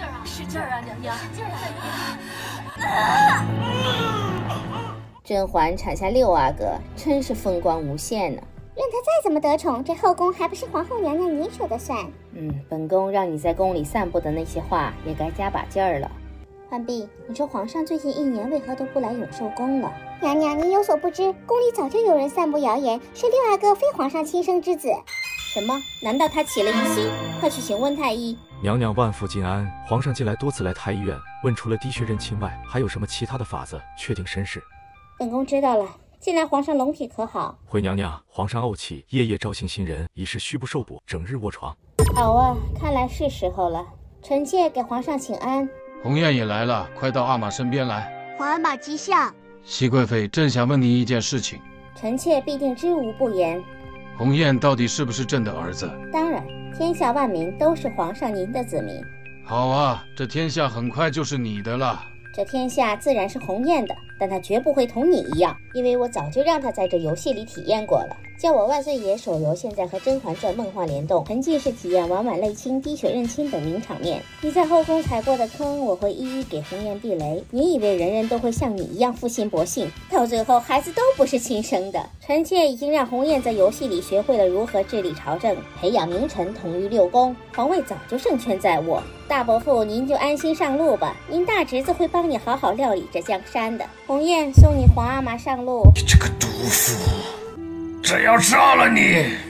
劲儿啊，使劲儿啊，娘娘，使劲儿啊！甄嬛产下六阿哥，真是风光无限呢。任他再怎么得宠，这后宫还不是皇后娘娘您说的算。嗯，本宫让你在宫里散布的那些话，也该加把劲儿了。浣碧，你说皇上最近一年为何都不来永寿宫了？娘娘，您有所不知，宫里早就有人散布谣言，是六阿哥非皇上亲生之子。什么？难道他起了疑心？快去请温太医。娘娘万福金安。皇上近来多次来太医院，问除了滴血认亲外，还有什么其他的法子确定身世？本宫知道了。近来皇上龙体可好？回娘娘，皇上怄气，夜夜召幸新人，已是虚不受补，整日卧床。好啊，看来是时候了。臣妾给皇上请安。鸿雁也来了，快到阿玛身边来。皇阿玛吉祥。熹贵妃朕想问你一件事情，臣妾必定知无不言。鸿雁到底是不是朕的儿子？当然，天下万民都是皇上您的子民。好啊，这天下很快就是你的了。这天下自然是鸿雁的，但他绝不会同你一样，因为我早就让他在这游戏里体验过了。叫我万岁爷手游现在和《甄嬛传》梦幻联动，沉浸式体验婉婉泪亲、滴血认亲等名场面。你在后宫踩过的坑，我会一一给鸿雁避雷。你以为人人都会像你一样负心薄幸，到最后孩子都不是亲生的？臣妾已经让鸿雁在游戏里学会了如何治理朝政，培养名臣统御六宫，皇位早就胜券在握。大伯父，您就安心上路吧，您大侄子会帮你好好料理这江山的。鸿雁送你皇阿玛上路。你这个毒妇！朕要杀了你！